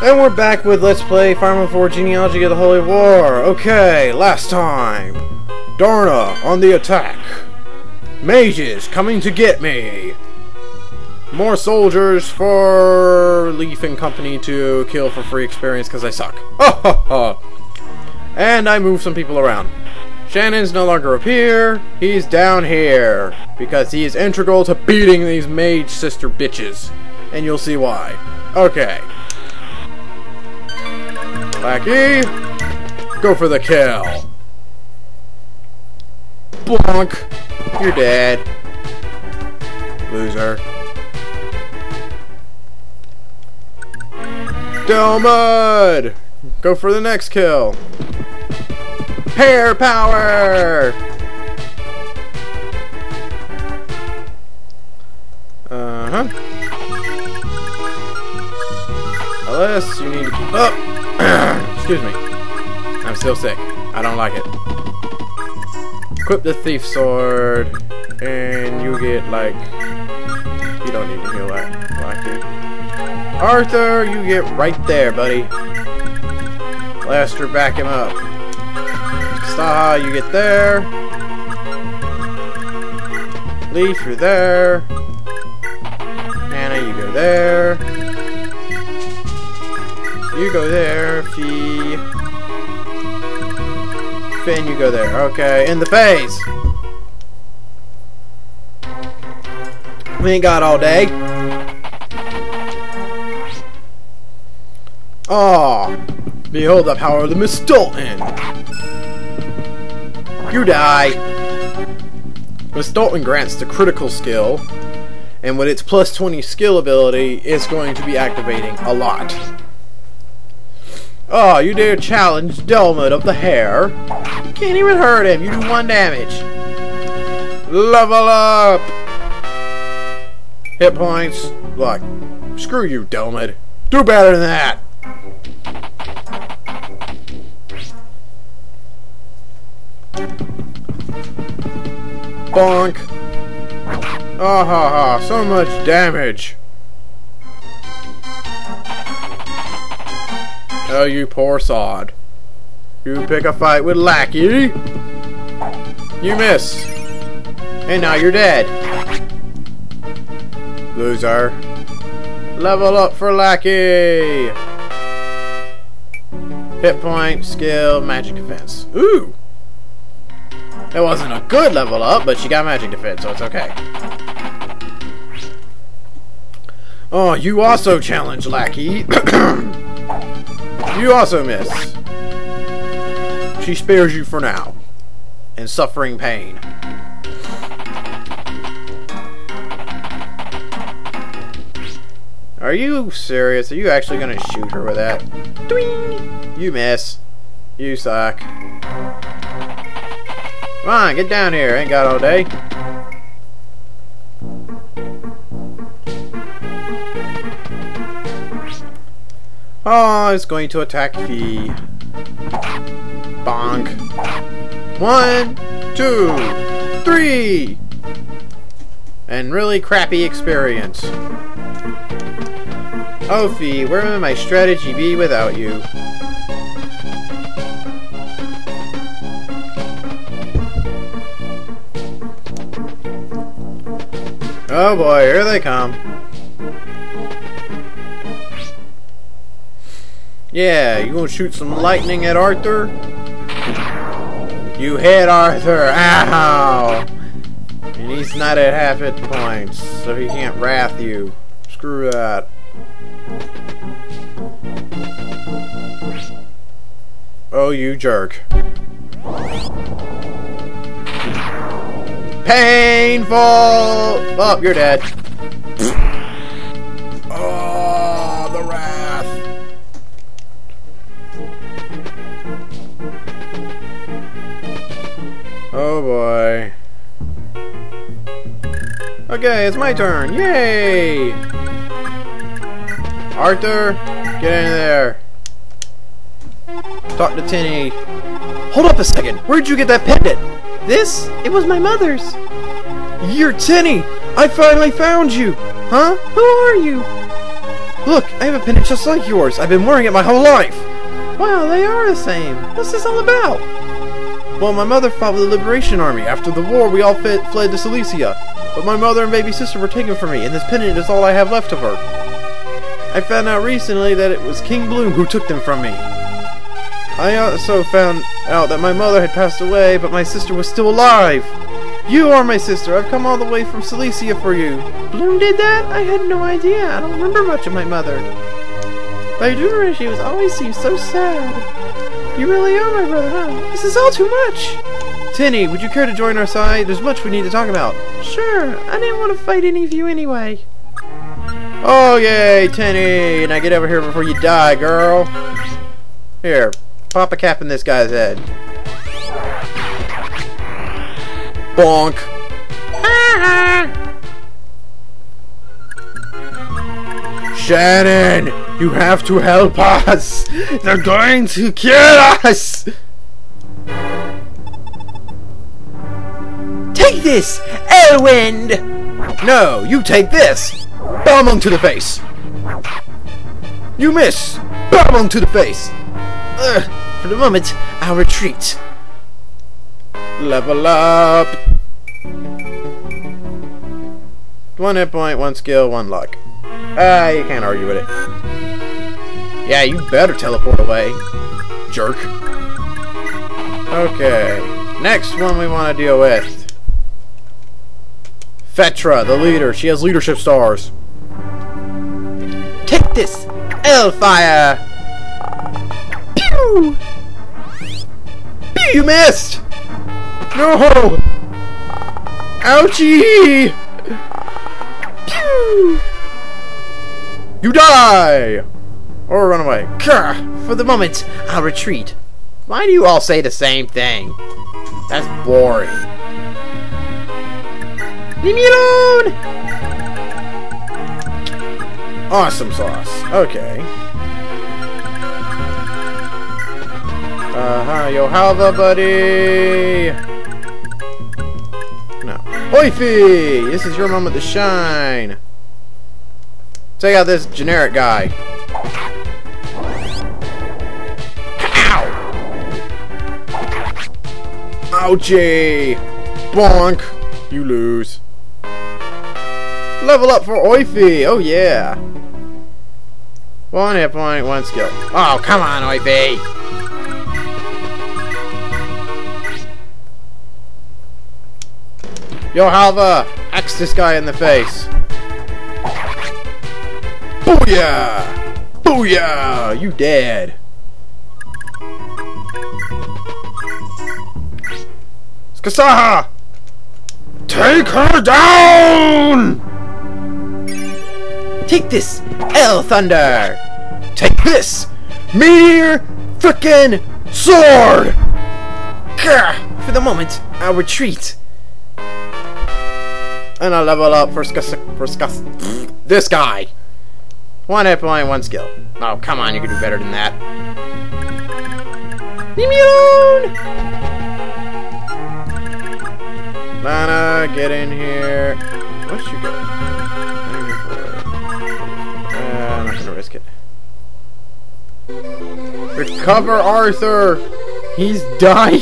And we're back with Let's Play Fire Emblem 4 Genealogy of the Holy War. Okay, last time. Darna on the attack. Mages coming to get me. More soldiers for Leaf and company to kill for free experience because I suck. and I move some people around. Shannon's no longer up here. He's down here. Because he is integral to beating these mage sister bitches. And you'll see why. Okay. Lackey, go for the kill. Blanc, you're dead. Loser. Delmud, go for the next kill. Hair power! Uh-huh. Unless you need to keep up. Excuse me. I'm still sick. I don't like it. Equip the thief sword, and you get like. You don't need to heal that, like. Arthur, you get right there, buddy. Blaster, back him up. Staha, you get there. Leaf, you're there. You go there, Fee. Finn, you go there. Okay, in the face! We ain't got all day. Ah, behold the power of the Miss Dalton. You die. Miss Dalton grants the critical skill, and with its plus 20 skill ability, it's going to be activating a lot. Oh, you dare challenge Delmud of the Hair? You can't even hurt him. You do one damage. Level up! Hit points. Look, screw you, Delmud. Do better than that. Bonk. Ah ha ha, so much damage. Oh, you poor sod. You pick a fight with Lackey. You miss. And now you're dead. Loser. Level up for Lackey. Hit point, skill, magic defense. Ooh! It wasn't a good level up, but she got magic defense, so it's okay. Oh, you also challenge Lackey. You also miss. She spares you for now. And suffering pain. Are you serious? Are you actually gonna shoot her with that? You miss. You suck. Come on, get down here. Ain't got all day. Oh, it's going to attack the... Bonk. One, two, three! And really crappy experience. Fee, where would my strategy be without you? Oh boy, here they come. Yeah, you gonna shoot some lightning at Arthur? You hit Arthur! Ow! And he's not at half hit points, so he can't wrath you. Screw that. Oh, you jerk. Painful! Oh, you're dead. Okay, it's my turn. Yay! Arthur, get in there. Talk to Tinny. Hold up a second. Where'd you get that pendant? This? It was my mother's. You're Tinny! I finally found you! Huh? Who are you? Look, I have a pendant just like yours. I've been wearing it my whole life. Wow, they are the same. What's this all about? Well, my mother fought with the Liberation Army. After the war, we all fled, to Cilicia. But my mother and baby sister were taken from me, and this pendant is all I have left of her. I found out recently that it was King Bloom who took them from me. I also found out that my mother had passed away, but my sister was still alive. You are my sister. I've come all the way from Cilicia for you. Bloom did that? I had no idea. I don't remember much of my mother. But I do remember she was always seemed so sad. You really are my brother, huh? This is all too much. Tinny, would you care to join our side? There's much we need to talk about. Sure. I didn't want to fight any of you anyway. Oh, yay, Tinny! Now get over here before you die, girl. Here, pop a cap in this guy's head. Bonk. Shannon, you have to help us. They're going to kill us. Take this, Elwind! No, you take this. Bomb to the face. You miss. Bomb to the face. Ugh, for the moment, I'll retreat. Level up. One hit point, one skill, one luck. Ah, you can't argue with it. Yeah, you better teleport away, jerk. Okay, next one we want to deal with. Fetra, the leader. She has leadership stars. Take this, Elfire! Pew! Pew, you missed! No! Ouchie! Pew! You die! Or run away. Grr, for the moment, I'll retreat. Why do you all say the same thing? That's boring. Leave me alone! Awesome sauce. Okay. Uh-huh, yo halva, buddy! No. Oifey! This is your moment to shine! Take out this generic guy. Ow! Ouchie! Bonk! You lose. Level up for Oifey! Oh yeah! One hit point, one skill. Oh, come on, Oifey! Yo, Halva! Axe this guy in the face! Booyah! Booyah! You dead! Skasaha! Take her down! Take this, El Thunder! Take this! Meteor frickin' sword! Grr, for the moment, I'll retreat. And I'll level up for Skas for Skas this guy. One hit point, one skill. Oh, come on, you can do better than that. Alone! Lana, get in here. What you got? Uh, I'm not gonna risk it. Recover Arthur! He's dying!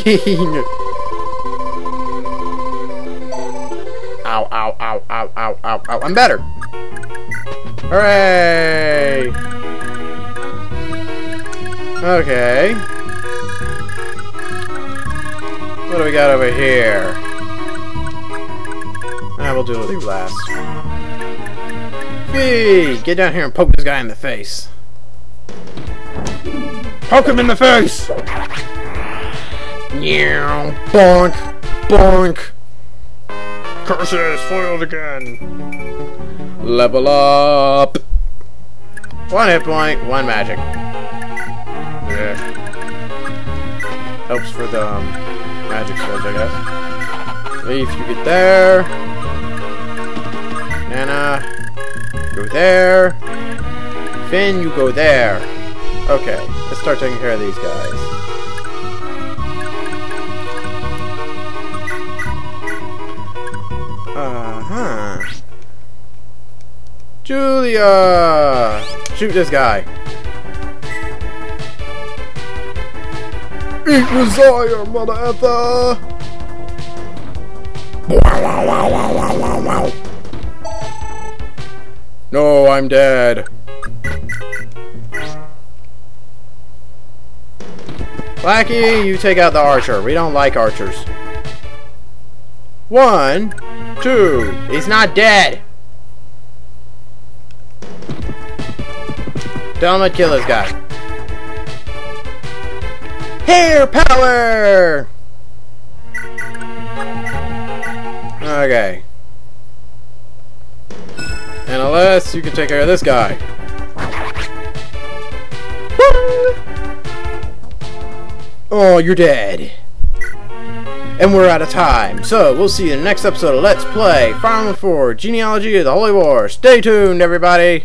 Ow, ow, ow, ow, ow, ow, ow. I'm better! Hooray! Okay. What do we got over here? Ah, I will do it last. Fee! Get down here and poke this guy in the face. Poke him in the face! Meow. Bonk! Bonk! Curses! Foiled again! Level up! One hit point, one magic. Yeah. Helps for the um, magic swords, I guess. Leaf, you get there. Nanna, go there. Finn, you go there. Okay, let's start taking care of these guys. Julia! shoot this guy. Eat desire, Mother Etha! No, I'm dead. Blackie, you take out the archer. We don't like archers. One, two. He's not dead. Tell him kill this guy. Hair power! Okay. And unless you can take care of this guy. Oh, you're dead. And we're out of time. So, we'll see you in the next episode of Let's Play Emblem 4 Genealogy of the Holy War. Stay tuned, everybody!